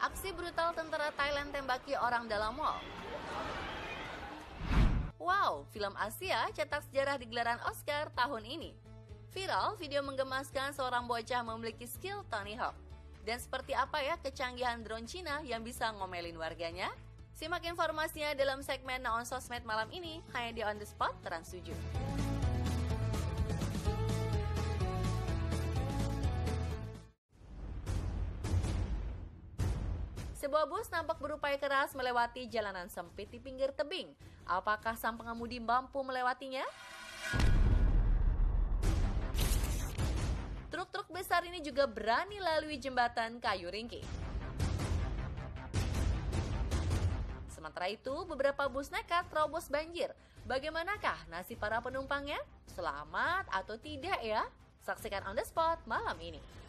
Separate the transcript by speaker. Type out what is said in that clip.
Speaker 1: Aksi brutal tentara Thailand tembaki orang dalam mall. Wow, film Asia cetak sejarah di gelaran Oscar tahun ini. Viral, video menggemaskan seorang bocah memiliki skill Tony Hawk. Dan seperti apa ya kecanggihan drone Cina yang bisa ngomelin warganya? Simak informasinya dalam segmen Naon Sosmed malam ini, hanya di On The Spot Trans 7. Sebuah bus nampak berupaya keras melewati jalanan sempit di pinggir tebing. Apakah sang pengemudi mampu melewatinya? Truk-truk besar ini juga berani lalui jembatan kayu ringkih. Sementara itu, beberapa bus nekat terobos banjir. Bagaimanakah nasib para penumpangnya? Selamat atau tidak ya? Saksikan on the spot malam ini.